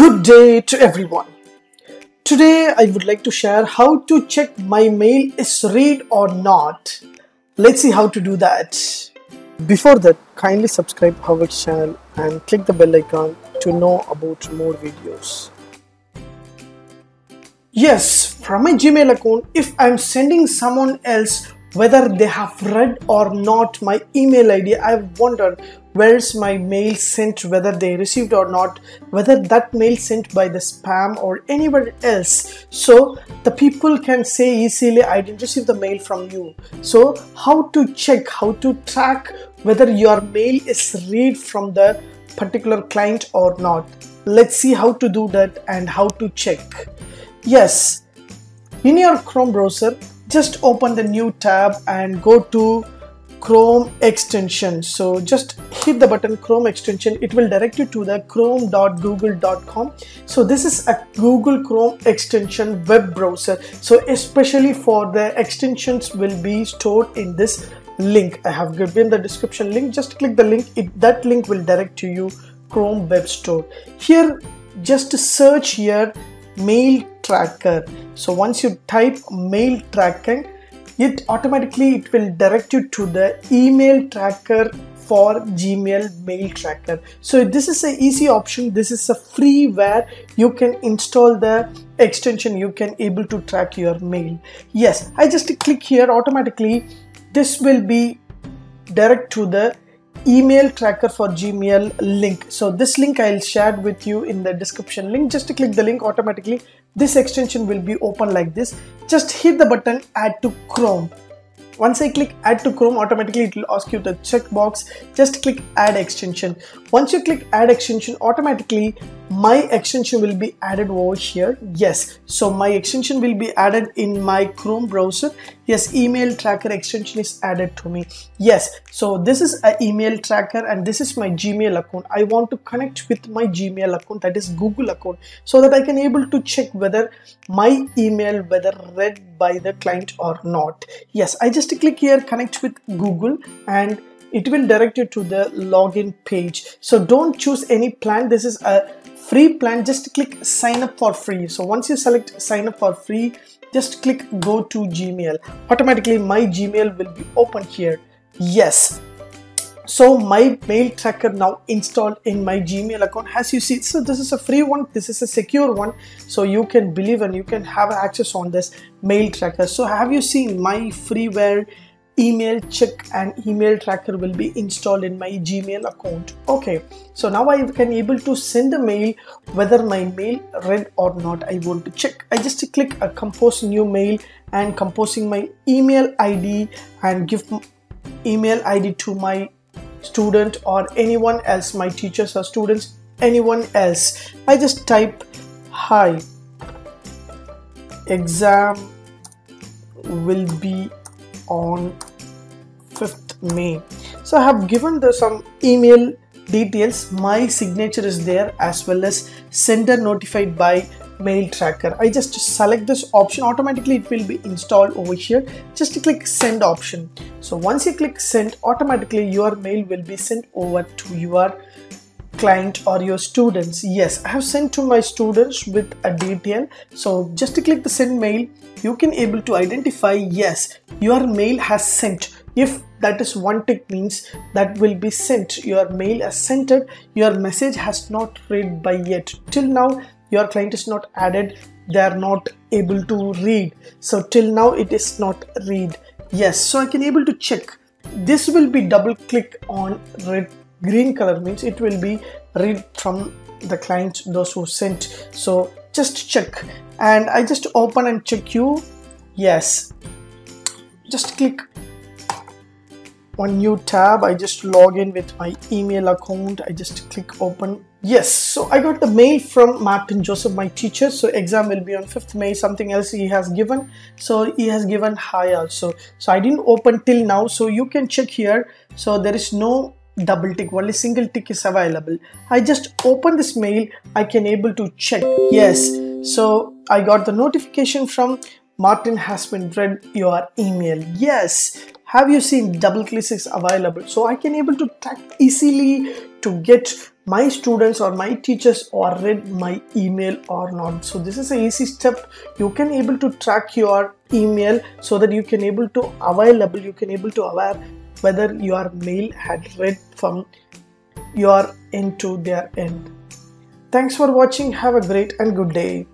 Good day to everyone. Today I would like to share how to check my mail is read or not. Let's see how to do that. Before that, kindly subscribe our channel and click the bell icon to know about more videos. Yes, from my Gmail account, if I'm sending someone else whether they have read or not my email id i've wondered where's my mail sent whether they received or not whether that mail sent by the spam or anywhere else. So the people can say easily i didn't receive the mail from you. So how to check how to track whether your mail is read from the particular client or not? Let's see how to do that and how to check. Yes in your chrome browser just open the new tab and go to Chrome extension. So just hit the button Chrome extension. It will direct you to the chrome.google.com. So this is a Google Chrome extension web browser. So especially for the extensions will be stored in this link. I have given the description link. Just click the link. It, that link will direct to you Chrome web store. Here just search here mail tracker so once you type mail tracking it automatically it will direct you to the email tracker for gmail mail tracker. So this is an easy option. This is a free where you can install the extension. You can able to track your mail. Yes i just click here. Automatically this will be direct to the email tracker for gmail link. So this link i'll share with you in the description link. Just click the link. Automatically this extension will be open like this. Just hit the button add to chrome. Once I click add to Chrome automatically it will ask you the checkbox. Just click add extension. Once you click add extension automatically my extension will be added over here. Yes. So my extension will be added in my Chrome browser. Yes email tracker extension is added to me. Yes. So this is an email tracker and this is my Gmail account. I want to connect with my Gmail account that is Google account so that I can able to check whether my email whether read by the client or not. Yes. I just click here connect with Google and it will direct you to the login page. So don't choose any plan. This is a free plan just click sign up for free. So once you select sign up for free just click go to gmail. Automatically my gmail will be open here. Yes. So my mail tracker now installed in my gmail account. As you see so this is a free one this is a secure one. So you can believe and you can have access on this mail tracker. So have you seen my freeware email check and email tracker will be installed in my gmail account. Okay so now i can able to send a mail whether my mail read or not i want to check. I just click a compose new mail and composing my email id and give email id to my student or anyone else my teachers or students anyone else. I just type hi exam will be on 5th May. So I have given the some email details. My signature is there as well as sender notified by mail tracker. I just select this option automatically it will be installed over here. Just to click send option. So once you click send automatically your mail will be sent over to your client or your students yes i have sent to my students with a detail so just to click the send mail you can able to identify yes your mail has sent if that is one tick means that will be sent. Your mail has sent it your message has not read by yet. Till now your client is not added. They are not able to read. So till now it is not read. Yes so i can able to check. This will be double click on red green color means it will be read from the client those who sent. So just check. And i just open and check you. Yes. Just click one new tab i just log in with my email account i just click open. Yes so i got the mail from martin joseph my teacher so exam will be on 5th may something else he has given so he has given hi also. So i didn't open till now so you can check here so there is no double tick only single tick is available. I just open this mail i can able to check. Yes so i got the notification from martin has been read your email. Yes have you seen double clicks is available? So i can able to track easily to get my students or my teachers or read my email or not. So this is an easy step. You can able to track your email so that you can able to available you can able to aware whether your mail had read from your end to their end. Thanks for watching. Have a great and good day